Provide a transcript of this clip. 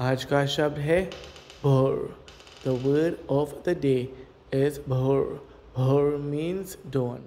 आज का शब्द है भोर। The word of the day is भोर। भोर मीन्स डोन